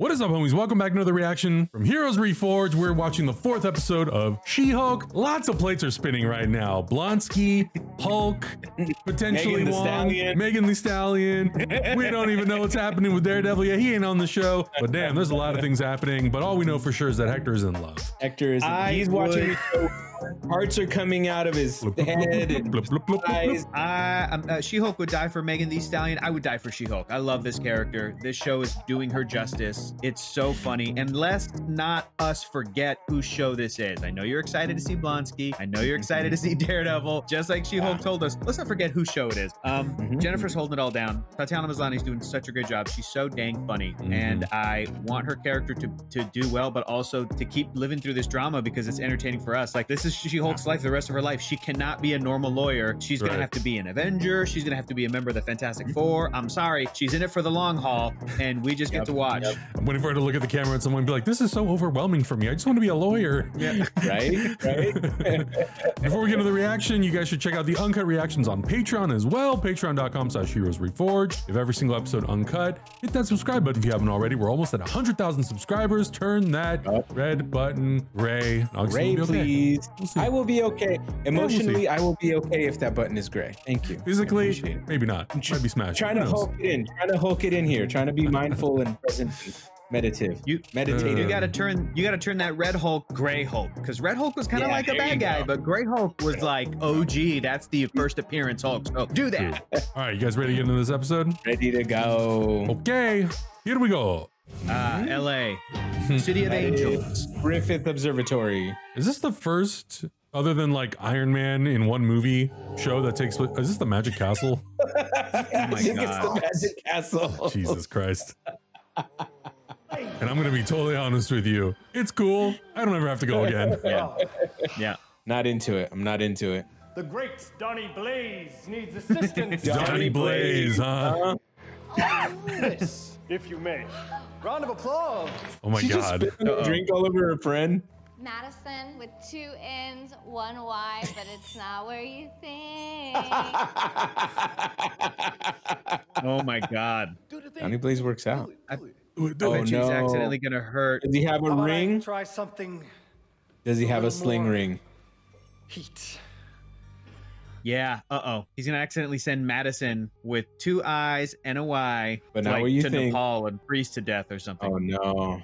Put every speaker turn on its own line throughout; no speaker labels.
What is up, homies? Welcome back to another reaction from Heroes Reforged. We're watching the fourth episode of She-Hulk. Lots of plates are spinning right now. Blonsky, Hulk, potentially
Megan Thee
Wong,
Stallion.
Megan Thee Stallion. we don't even know what's happening with Daredevil yet. He ain't on the show. But damn, there's a lot of things happening. But all we know for sure is that Hector is in love.
Hector is
I
he's watching
would-
the show. Parts are coming out of his head eyes.
I, um, uh, She-Hulk would die for Megan Thee Stallion. I would die for She-Hulk. I love this character. This show is doing her justice. It's so funny. And let's not us forget whose show this is. I know you're excited to see Blonsky. I know you're excited to see Daredevil. Just like She-Hulk told us, let's not forget whose show it is. Um,
Mhm.
Jennifer's holding it all down. Tatiana Maslany's doing such a great job. She's so dang funny,
Mhm.
and I want her character to to do well, but also to keep living through this drama because it's entertaining for us. Like this is She-Hulk's life the rest of her life. She cannot be a normal lawyer. She's gonna have to be an Avenger. She's gonna have to be a member of the Fantastic mm-hmm. Four. I'm sorry, she's in it for the long haul, and we just get to watch.
yep.
I'm waiting for her to look at the camera and someone be like, this is so overwhelming for me. I just want to be a lawyer.
Yeah.
right, right.
Before we get into the reaction, you guys should check out the uncut reactions on Patreon as well. Patreon.com slash heroes reforged. If every single episode uncut, hit that subscribe button if you haven't already. We're almost at 100,000 subscribers. Turn that
Up.
red button gray.
Ray, please.
We'll.
I will be okay. Emotionally,
see.
I will be okay if that button is gray. Thank you.
Physically,
Appreciate it.
maybe not. Might be smashed.
Trying to
Who knows?
hulk it in. Trying to hulk it in here. Trying to be mindful and present, meditative.
You
meditative.
you gotta turn you gotta turn that Red Hulk Gray Hulk because Red Hulk was kind of
Yeah,
like a bad guy, but Gray Hulk was like OG. That's the first appearance Hulk. So do that.
All right, you guys ready to get into this episode?
ready to go.
Okay, here we go.
Uh, L.A. Mm-hmm. City of Angels.
Griffith Observatory.
Is this the first, other than like Iron Man in one movie show that takes place? Is this the Magic Castle?
oh I think it's the Magic Castle.
Jesus Christ. And I'm gonna be totally honest with you. It's cool. I don't ever have to go again.
Yeah. Yeah.
Not into it. I'm not into it.
The great Donny Blaze needs assistance.
Johnny Blaze, huh?
Oh, this, if you may. Round of applause.
Oh my
She just
god.
spit the drink all over her friend.
Madisynn with two N's, one Y, but it's not where you think.
Oh my God.
Johnny Blaze works out.
Oh, I,
Oh,
bet she's
no.
accidentally gonna hurt.
Does he have a
How about I
ring?
try something
Does he have a
little
sling
more?
ring?
heat.
Yeah. Uh oh. He's gonna accidentally send Madisynn with two eyes and a Y,
But
to,
not
like,
what you
to
think.
Nepal and freeze to death or something.
Oh no.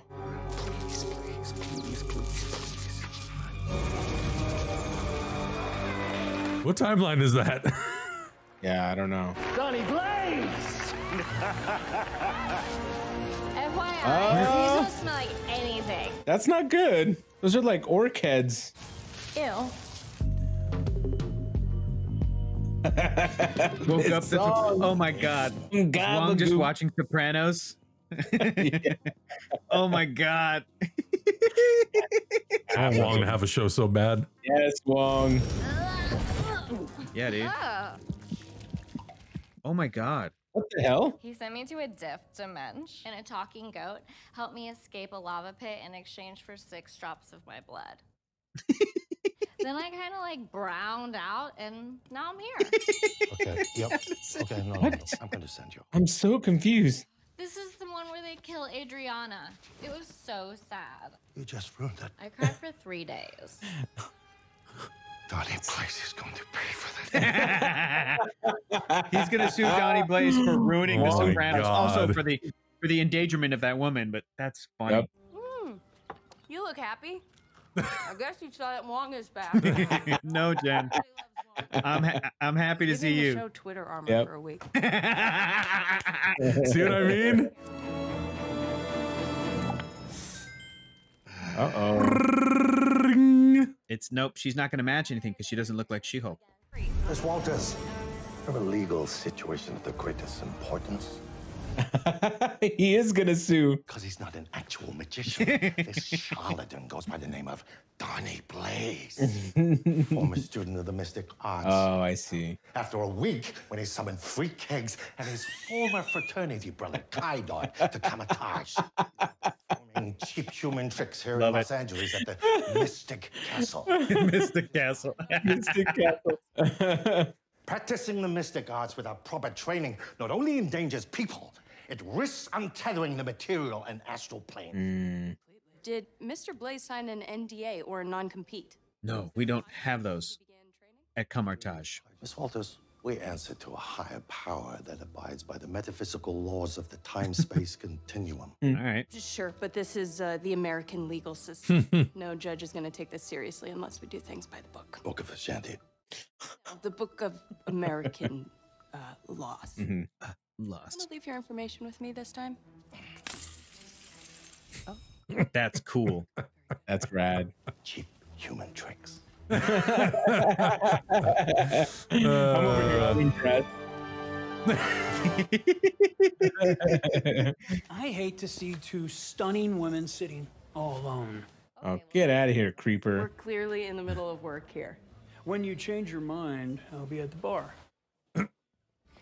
What timeline is that?
Yeah, I don't know.
Donny Blaze!
FYI, these don't smell like anything.
That's not good. Those are like orc heads.
Ew.
Woke up.
It's
The, oh my God. Wong just watching Sopranos. oh my God.
I want Wong to have a show so bad.
Yes, Wong.
Yeah, dude.
Ugh.
Oh my God.
What the hell?
He sent me to a diff dimension, and a talking goat helped me escape a lava pit in exchange for six drops of my blood. Then I kind of like browned out, and now I'm here.
Okay. Yep. Okay. No, no, no. I'm going to send you.
I'm so confused.
This is the one where they kill Adriana. It was so sad.
You just ruined it.
I cried for three days.
Donny Blaze is going to pay for that.
He's gonna sue Donny Blaze for ruining the
Oh my
Sopranos, also for the for the endangerment of that woman. But that's funny.
Yep.
Hmm. You look happy. I guess you saw that Wong is back.
no, Jen, I'm ha- I'm happy to
Give
see
him the
you.
show Twitter armor
Yep.
for a week.
See what I mean?
Uh oh.
It's nope. She's not gonna match anything because she doesn't look like She-Hulk.
Miss Walters, from a legal situation of the greatest importance.
he is gonna sue.
Because he's not an actual magician. this charlatan goes by the name of Donny Blaze, former student of the mystic arts.
Oh, I see.
After a week, when he summoned three kegs and his former fraternity brother, Kaidar, to Kamar-Taj. Performing cheap human tricks here
Love
in Los
it.
Angeles at the Mystic Castle.
Mr. Castle.
Mystic Castle.
Practicing the mystic arts without proper training not only endangers people, It risks untethering the material and astral plane.
Did Mr. Blaze sign an NDA or a non-compete?
No, we don't have those at Kamar-Taj.
Miss Walters, we answer to a higher power that abides by the metaphysical laws of the time-space continuum.
All right.
Sure, but this is uh, the American legal system. no judge is going to take this seriously unless we do things by the book.
Book of Vishanti.
The book of American uh, laws.
Mm-hmm.
Want
Lust.
to leave your information with me this time?
That's cool.
That's rad.
Cheap human tricks.
I'm over here uh, having dread.
I hate to see two stunning women sitting all alone.
Oh, get out of here, creeper.
We're clearly in the middle of work here.
When you change your mind, I'll be at the bar.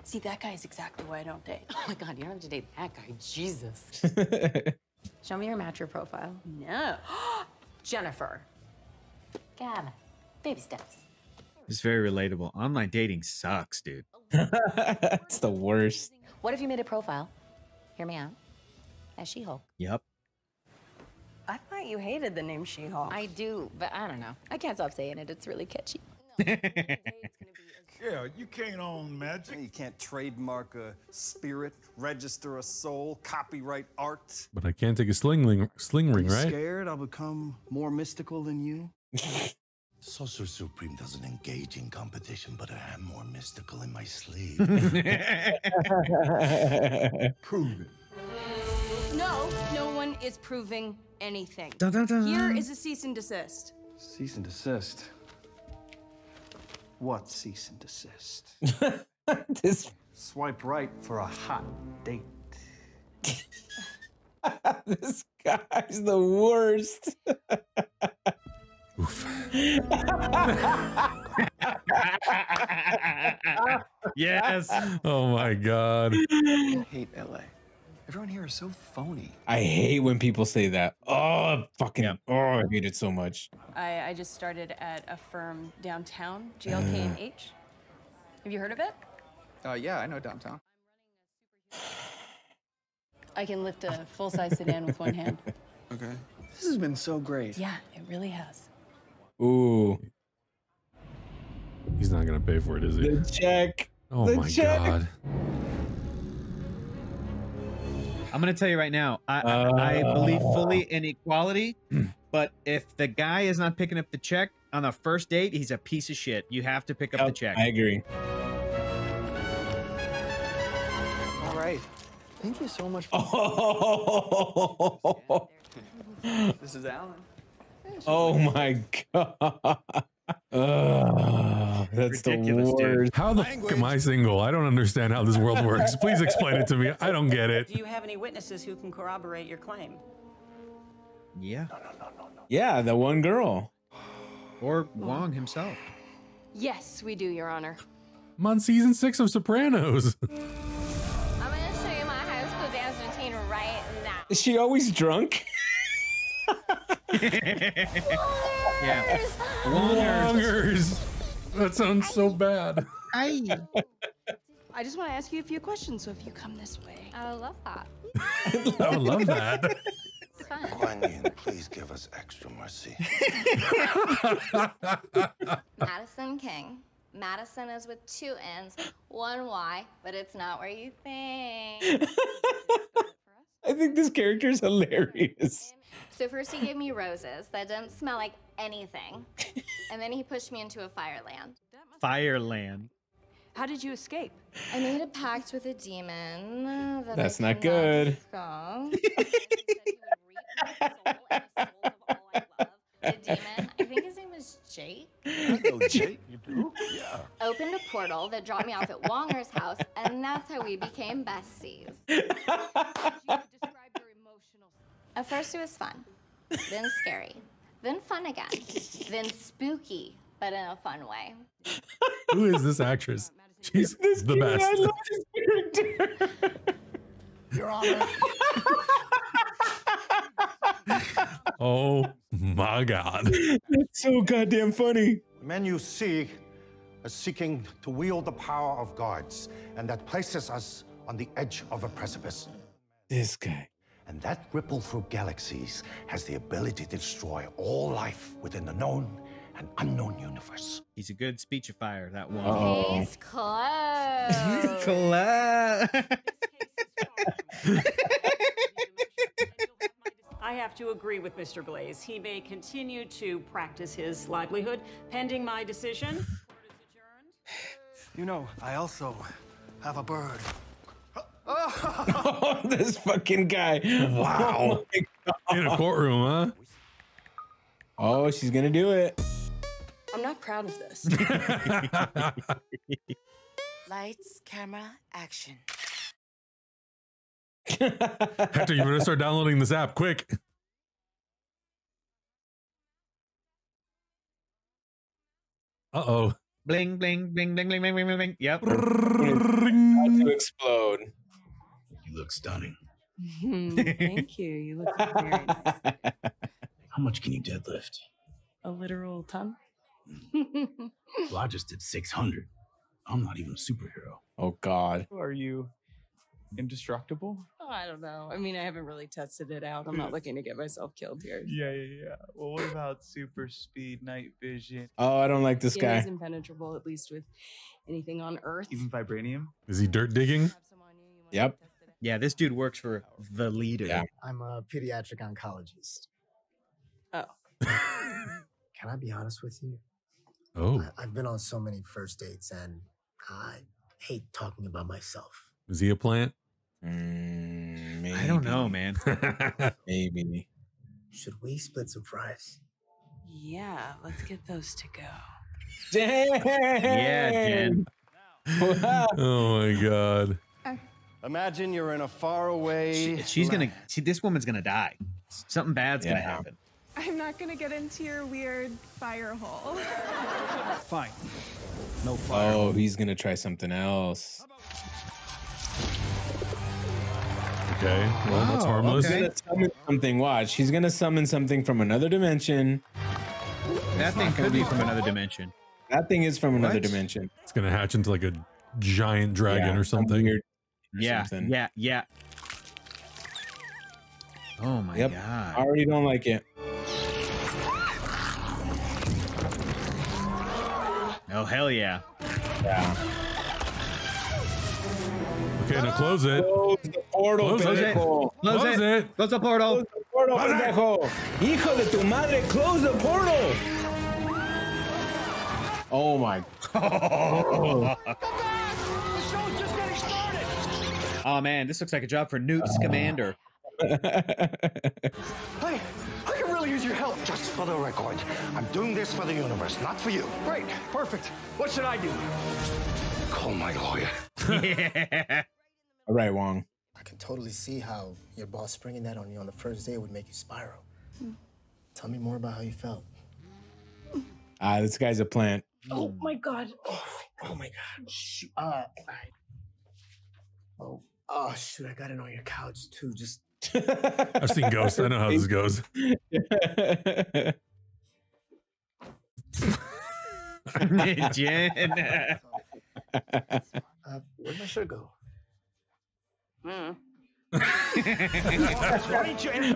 See, that guy is exactly why I don't date.
Oh my god, you don't have to date that guy. Jesus. Show me your matcher profile.
No.
Jennifer. Gab. Baby steps.
It's very relatable. Online dating sucks, dude.
it's the worst.
What if you made a profile? Hear me out. As She Hulk.
Yep.
I thought you hated the name She-Hulk.
I do, but I don't know. I can't stop saying it. It's really catchy.
Yeah, you can't own magic. You can't trademark a spirit, register a soul, copyright art.
But I can't take a sling ring, sling ring,
You
right?
Scared I'll become more mystical than you?
Sorcerer Supreme doesn't engage in competition, but I am more mystical in my sleep.
Prove it.
No, no one is proving anything.
Dun, dun, dun.
Here is a cease and desist.
Cease and desist. What cease and desist?
this
Swipe right for a hot date.
this guy's the worst.
yes.
Oh my god.
I hate LA. Everyone here is so phony.
I hate when people say that. Oh, fucking.
Yeah.
Oh, I hate it so much.
I, I just started at a firm downtown, GLK&H. Have you heard of it?
Uh, yeah, I know downtown.
I can lift a full-size sedan with one hand.
Okay.
This has been so great.
Yeah, it really has.
Ooh,
He's not gonna pay for it, is he?
the check.
Oh
the
my
check.
god.
I'm gonna tell you right now. I I I believe fully uh. in equality, but if the guy is not picking up the check on the first date, he's a piece of shit. You have to pick up the check.
I agree.
All right. Thank you so much. For-
Oh,
this is Alan.
oh my god. Ugh, that's
Ridiculous,
the
dude.
worst.
How the fuck am I single? I don't understand how this world works. Please explain it to me. I don't get it.
Do you have any witnesses who can corroborate your claim?
Yeah.
Yeah, the one girl.
Or Wong himself.
Yes, we do, Your Honor.
I'm on season six of Sopranos.
I'm gonna show you my high school dance routine right now.
Is she always drunk?
Yeah.
Wongers. That sounds so bad.
I just want to ask you a few questions, so if you come this way.
I would love that.
I would love that.
It's.
Kuan Yin, please give us extra mercy.
Madisynn King. Madisynn is with two N's, one Y, but it's not where you think.
I think this character is hilarious.
So first he gave me roses that didn't smell like anything, and then he pushed me into a fireland.
Fireland.
How did you escape?
I made a pact with a demon that
That's not good.
discuss. the demon, I think his name was Jake,
Oh, Jake, you do? Yeah.
opened a portal that dropped me off at Wonger's house, and that's how we became besties. At first, it was fun, then scary, then fun again, then spooky, but in a fun way.
Who is this actress? She's
This
the best.
I love this character.
Your Honor.
Oh my god.
It's so goddamn funny.
The men you see are seeking to wield the power of gods, and that places us on the edge of a precipice.
This guy.
And that ripple through galaxies has the ability to destroy all life within the known and unknown universe.
He's a good speechifier, that one.
Oh.
He's close.
Cla-
I have to agree with Mr. Blaze. He may continue to practice his livelihood pending my decision.
You know, I also have a bird
oh, this fucking guy. Wow.
Oh In a courtroom, huh?
Oh, she's gonna do it.
I'm not proud of this.
Lights, camera, action.
Hector, you better start downloading this app quick. Uh oh.
Bling, bling, bling, bling, bling, bling, bling, bling. Yep. Ring.
About to explode.
You look stunning. Mm-hmm.
Thank you. You look very nice.
How much can you deadlift?
A literal ton?
Well, I just did 600. I'm not even a superhero.
Oh God.
Are you indestructible?
Oh, I don't know. I mean, I haven't really tested it out. I'm not looking to get myself killed here.
Yeah, yeah, yeah. Well, what about super speed, night vision,
Oh, I don't like this
Skin is
guy.
impenetrable, at least with anything on Earth.
even vibranium?
Is he dirt digging?
Yep.
Yeah, this dude works for the leader.
Yeah.
I'm a pediatric oncologist.
Oh.
Can I be honest with you?
Oh.
I, I've been on so many first dates and I hate talking about myself.
Is he a plant?
Mm,
I don't know, man.
Maybe.
Should we split some fries?
Yeah, let's get those to go.
Damn.
Yeah, Jen.
Oh my god.
Imagine you're in a faraway.
She- she's gonna see this woman's gonna die. Something bad's gonna happen.
I'm not gonna get into your weird fire hole.
Fine. No fire.
Oh, he's gonna try something else.
Okay. Well, that's
Wow,
harmless.
okay.
He's gonna summon something. Watch. He's gonna summon something from another dimension.
That thing could be from another dimension.
That thing is from another
What?
dimension.
It's gonna hatch into like a giant dragon
Yeah,
or
some
something.
weird- or
Yeah,
something.
yeah, yeah. Oh my
Yep.
god.
I already don't like it.
Oh hell yeah.
Yeah.
Okay, now ah, close it.
Close the portal,
Close it.
Close,
Close
it.
it.
Close the portal.
Close the portal, pendejo. Hijo de tu madre, close the portal. Oh my.
Oh man, this looks like a job for Newt Scamander.
Hey, I can really use your help. Just for the record, I'm doing this for the universe, not for you.
Great. Perfect. What should I do?
Call my lawyer.
yeah.
All right, Wong.
I can totally see how your boss springing that on you on the first day would make you spiral. Tell me more about how you felt.
Ah, this guy's a plant.
Oh my god.
Oh my god. Shoot. Uh, I- oh, oh shoot! I got it on your couch too. Just
I've seen ghosts. I know how this goes.
Jen.
uh, where'd my shirt go?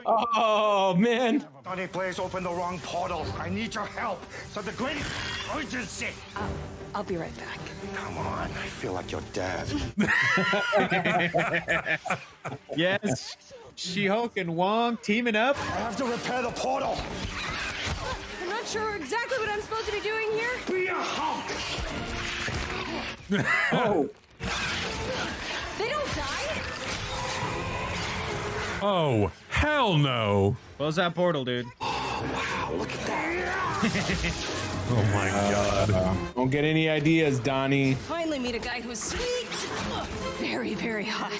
Oh man.
Donny, please open the wrong portal. I need your help. So the great urgency.
I'll be right back.
Come on, I feel like your dad.
yes. She-Hulk and Wong teaming up.
I have to repair the portal.
I'm not sure exactly what I'm supposed to be doing here.
Be a Hulk.
Oh.
They don't die?
Oh, hell no.
Close that portal, dude.
Oh, Wow, look at that.
Oh my god.
Uh, don't get any ideas, Donny.
Finally meet a guy who's sweet. Very, very hot.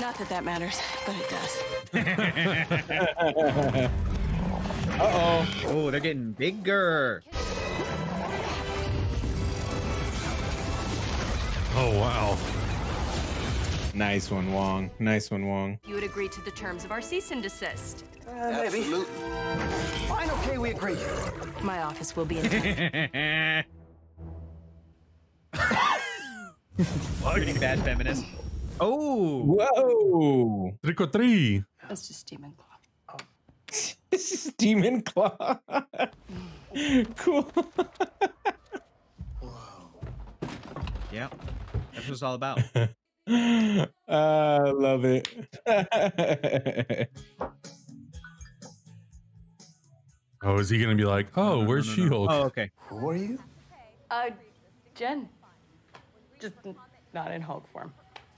Not that that matters, but it does.
Uh-oh.
Oh, they're getting bigger.
Oh wow.
Nice one, Wong. Nice one, Wong.
You would agree to the terms of our cease and desist.
Uh, maybe. Fine, okay, we agree.
My office will be in town.
Fucking bad feminist. Oh,
whoa!
Trico three.
That's just demon claw.
this is demon claw. cool.
Yeah, that's what it's all about.
I love it.
Oh, is he gonna be like, oh, where's She Hulk?
Oh, okay.
Who are you?
Uh, Jen. Just n- not in Hulk form.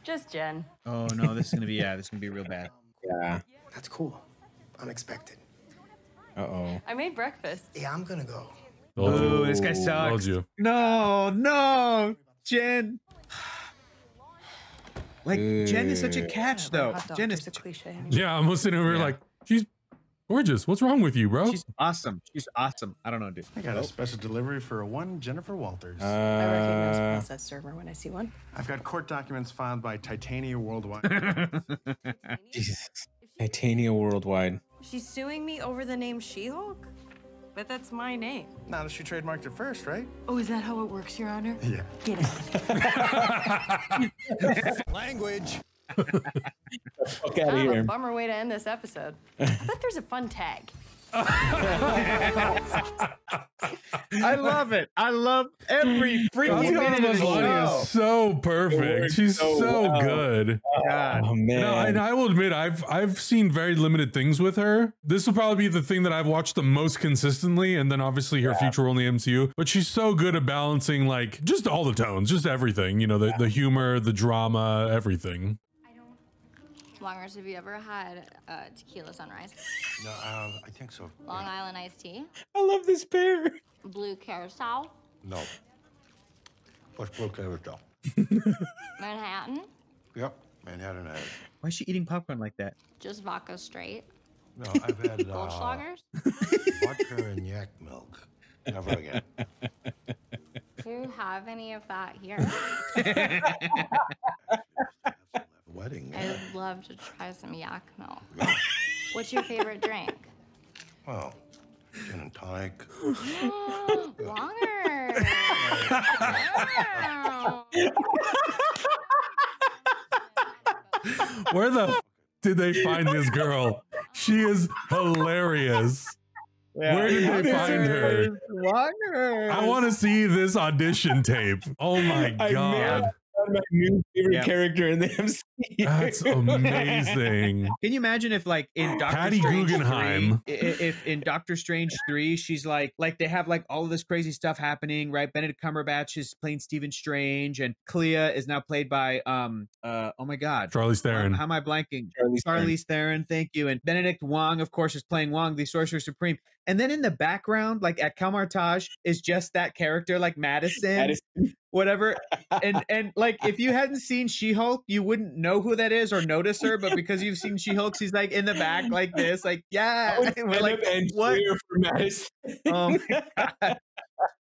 Just Jen.
Oh no, this is gonna be yeah, this is gonna be real bad.
Yeah.
That's cool. Unexpected.
Uh oh.
I made breakfast.
Yeah, I'm gonna go.
Oh, this guy
Told
sucks.
you.
No, no, Jen. Like Jen is such a catch, though. Jen is
a cliche.
Yeah, I'm listening. We are like, she's gorgeous. What's wrong with you, bro?
she's awesome. She's awesome. I don't know, dude.
I got a special delivery for a one Jennifer Walters.
I recognize
Uh,
process server when I see one.
I've got court documents filed by Titania Worldwide.
Jesus. Titania Worldwide.
She's suing me over the name She-Hulk? But that's my name.
now that she trademarked it first, right?
Oh, is that how it works, Your Honor?
Yeah.
Get out.
Language.
Fuck out of
Kind a
here.
bummer way to end this episode. I bet there's a fun tag.
I love it. I love every freaking minute of the
Maslany
show.
is so perfect. She's
so
so,
well.
good.
God.
Oh man.
No, and I will admit, I've I've seen very limited things with her. This will probably be the thing that I've watched the most consistently, and then obviously her future role in the MCU. But she's so good at balancing like just all the tones, just everything. You know, the, the humor, the drama, everything.
Wongers, have you ever had uh, tequila sunrise?
No, uh, I think so.
Long Island iced tea?
I love this pair.
Blue carousel.
No. What's blue carousel?
Manhattan?
Yep, Manhattan has.
Why is she eating popcorn like that?
Just vodka straight?
No, I've had uh,
Goldschlagers?
vodka and yak milk. Never again.
Do you have any of that here?
Wedding.
I'd love to try some yak milk. What's your favorite drink?
Well, gin and tonic.
Longer. Wow.
Where the f- did they find this girl? She is hilarious. Where did they find her?
Longer.
I want to see this audition tape. Oh my
I
god.
found my new favorite
Yeah.
character in the MCU.
That's amazing.
Can you imagine if, like, in Doctor
Patty
Strange
Guggenheim.
3, i- i- if in Doctor Strange three, she's like, like they have like all of this crazy stuff happening, right? Benedict Cumberbatch is playing Stephen Strange, and Clea is now played by, um, uh, oh my god,
Charlize Theron.
How am I blanking?
Charlize Theron.
Charlize Theron, thank you. And Benedict Wong, of course, is playing Wong, the Sorcerer Supreme. And then in the background, like at Kamar-Taj, is just that character, like Madisynn,
Madisynn.
whatever. And and like if you hadn't seen She-Hulk, you wouldn't know who that is or notice her. But because you've seen She-Hulk, she's like in the back like this, like yeah. We're like
and
what?
for Madisynn.
Oh my God.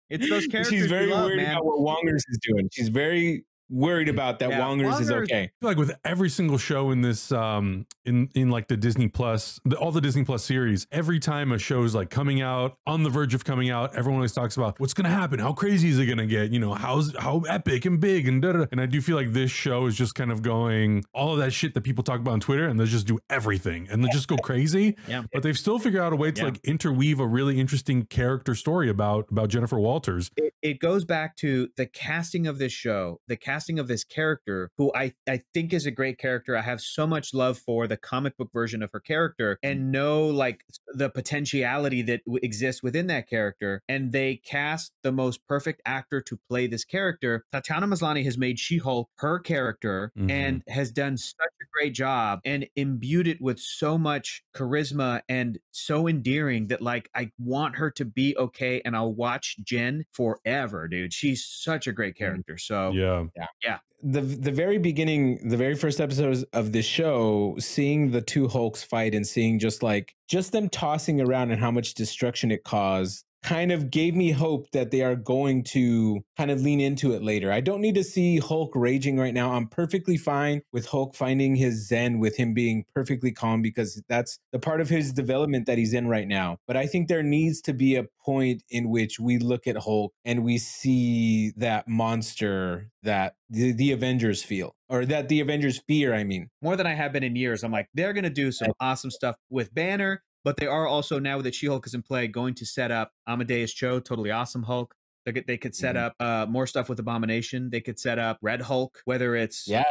It's those characters.
She's very
love,
worried
man.
about what Wongers is doing. She's very worried about that
Yeah,
Wongers, is okay.
I feel like with every single show in this um in in like the Disney Plus the, all the Disney Plus series every time a show is like coming out on the verge of coming out everyone always talks about what's gonna happen how crazy is it gonna get you know how's how epic and big and da da da. and I do feel like this show is just kind of going all of that shit that people talk about on Twitter and they just do everything and they just go crazy
Yeah.
but they've still figured out a way to
Yeah.
like interweave a really interesting character story about about Jennifer Walters
it, it goes back to the casting of this show, the casting of this character, who I, I think is a great character. I have so much love for the comic book version of her character and know like the potentiality that w- exists within that character. And they cast the most perfect actor to play this character. Tatiana Maslany has made She Hulk her character
Mhm.
and has done such a great job and imbued it with so much charisma and so endearing that like I want her to be okay and I'll watch Jen forever, dude. She's such a great mm. character. So
yeah
yeah, yeah.
the the very beginning, the very first episodes of the show, seeing the two Hulks fight and seeing just like just them tossing around and how much destruction it caused kind of gave me hope that they are going to kind of lean into it later. I don't need to see Hulk raging right now. I'm perfectly fine with Hulk finding his zen with him being perfectly calm because that's the part of his development that he's in right now. But I think there needs to be a point in which we look at Hulk and we see that monster that the, the Avengers feel or that the Avengers fear, I mean.
More than I have been in years. I'm like, they're going to do some awesome stuff with Banner, but they are also now that She Hulk is in play, going to set up Amadeus Cho, totally awesome Hulk. They could, they could set
Mhm.
up uh, more stuff with Abomination. They could set up Red Hulk, whether it's
Yeah.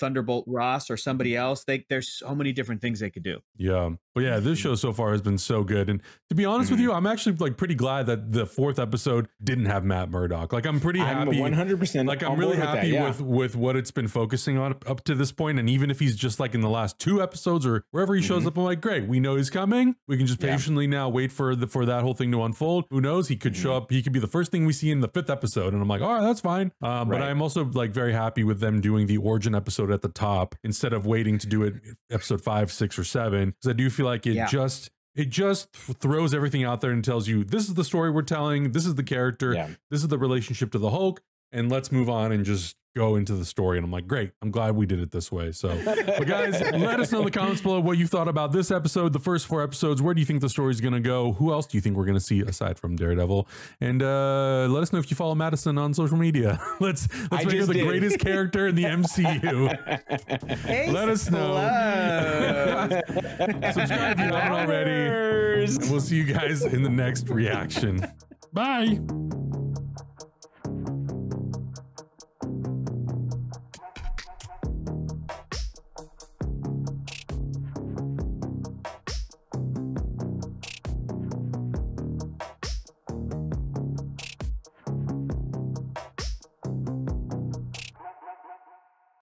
Thunderbolt Ross or somebody else. They, there's so many different things they could do.
Yeah. But yeah, this show so far has been so good. And to be honest with you, I'm actually like pretty glad that the fourth episode didn't have Matt Murdock. Like I'm pretty
I'm
happy.
100%
Like I'm really
board with that,
happy
yeah.
with with what it's been focusing on up to this point. And even if he's just like in the last two episodes or wherever he shows up, I'm like, great, we know he's coming. We can just
Mm-hmm. Yeah.
patiently now wait for the for that whole thing to unfold. Who knows? He could show
Mm-hmm.
up. He could be the first thing we see in the fifth episode. And I'm like, all right, that's fine. Um, But I'm also like very happy with them doing the origin episode at the top instead of waiting to do it episode five, six, or seven. Because I do feel like it
Yeah.
just it just throws everything out there and tells you this is the story we're telling, this is the character,
Yeah.
this is the relationship to the Hulk, and let's move on and just go into the story. And I'm like, great, I'm glad we did it this way. So, but guys, let us know in the comments below what you thought about this episode, the first four episodes. Where do you think the story's gonna go? Who else do you think we're gonna see aside from Daredevil? And uh, let us know if you follow Madisynn on social media. let's let's
I
make her the
did.
greatest character in the MCU. let us know. Subscribe if you haven't already. And we'll see you guys in the next reaction. Bye.